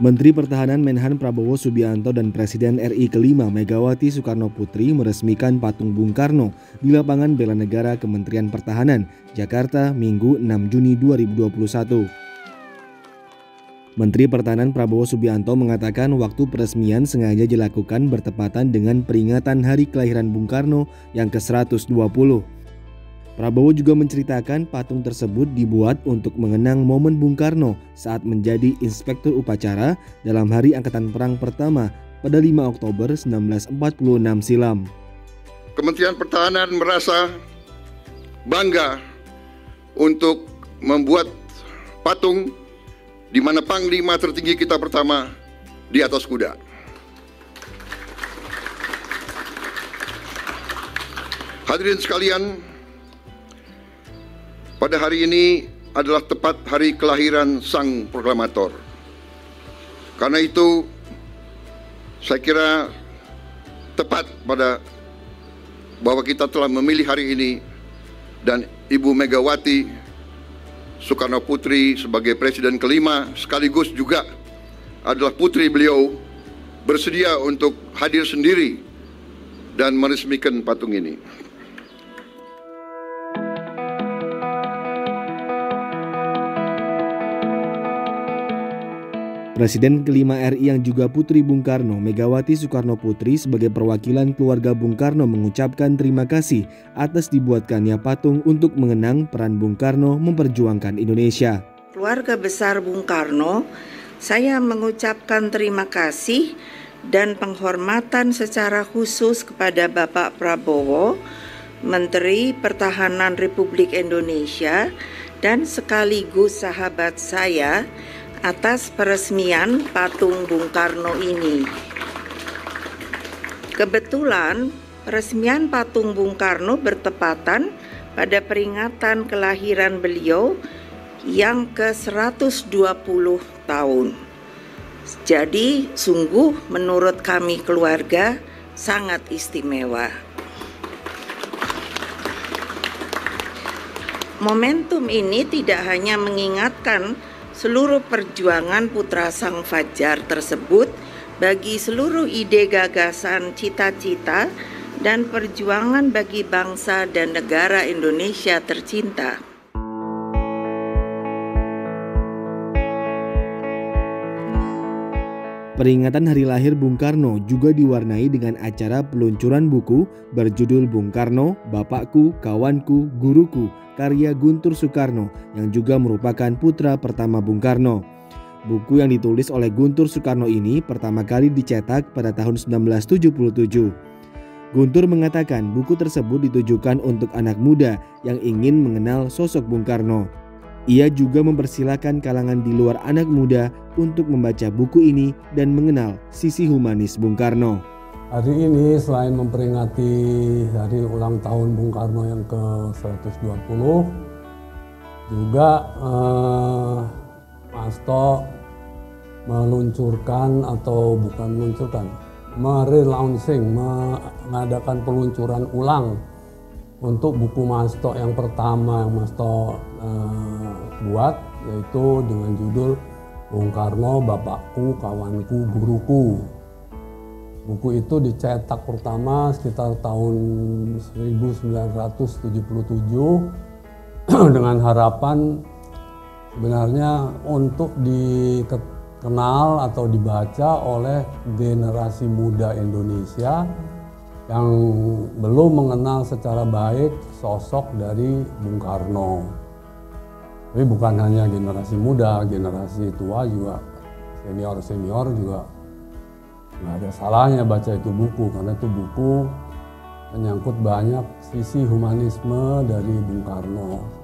Menteri Pertahanan Menhan Prabowo Subianto dan Presiden RI kelima Megawati Soekarno Putri meresmikan patung Bung Karno di lapangan Bela Negara Kementerian Pertahanan, Jakarta, Minggu 6 Juni 2021. Menteri Pertahanan Prabowo Subianto mengatakan waktu peresmian sengaja dilakukan bertepatan dengan peringatan hari kelahiran Bung Karno yang ke-120. Prabowo juga menceritakan patung tersebut dibuat untuk mengenang momen Bung Karno saat menjadi inspektur upacara dalam Hari Angkatan Perang pertama pada 5 Oktober 1946 silam. Kementerian Pertahanan merasa bangga untuk membuat patung di mana panglima tertinggi kita pertama di atas kuda. Hadirin sekalian, pada hari ini adalah tepat hari kelahiran sang proklamator. Karena itu, saya kira tepat pada bahwa kita telah memilih hari ini dan Ibu Megawati Soekarno Putri sebagai presiden kelima sekaligus juga adalah putri beliau bersedia untuk hadir sendiri dan meresmikan patung ini. Presiden kelima RI yang juga putri Bung Karno, Megawati Soekarno Putri sebagai perwakilan keluarga Bung Karno mengucapkan terima kasih atas dibuatkannya patung untuk mengenang peran Bung Karno memperjuangkan Indonesia. Keluarga besar Bung Karno, saya mengucapkan terima kasih dan penghormatan secara khusus kepada Bapak Prabowo, Menteri Pertahanan Republik Indonesia, dan sekaligus sahabat saya atas peresmian patung Bung Karno ini. Kebetulan peresmian patung Bung Karno bertepatan pada peringatan kelahiran beliau yang ke-120 tahun. Jadi sungguh menurut kami keluarga sangat istimewa. Momentum ini tidak hanya mengingatkan seluruh perjuangan putra sang fajar tersebut bagi seluruh ide gagasan cita-cita dan perjuangan bagi bangsa dan negara Indonesia tercinta. Peringatan hari lahir Bung Karno juga diwarnai dengan acara peluncuran buku berjudul Bung Karno, Bapakku, Kawanku, Guruku, karya Guntur Soekarno yang juga merupakan putra pertama Bung Karno. Buku yang ditulis oleh Guntur Soekarno ini pertama kali dicetak pada tahun 1977. Guntur mengatakan buku tersebut ditujukan untuk anak muda yang ingin mengenal sosok Bung Karno. Ia juga mempersilahkan kalangan di luar anak muda untuk membaca buku ini dan mengenal sisi humanis Bung Karno. Hari ini selain memperingati hari ulang tahun Bung Karno yang ke-120, juga eh, Mas To meluncurkan atau bukan meluncurkan, merelaunching, mengadakan peluncuran ulang untuk buku Masto yang pertama yang Masto uh, buat yaitu dengan judul Bung Karno Bapakku Kawanku Guruku. Buku itu dicetak pertama sekitar tahun 1977 dengan harapan sebenarnya untuk dikenal atau dibaca oleh generasi muda Indonesia yang belum mengenal secara baik sosok dari Bung Karno. Tapi bukan hanya generasi muda, generasi tua juga senior-senior juga nggak ada salahnya baca itu buku karena itu buku menyangkut banyak sisi humanisme dari Bung Karno.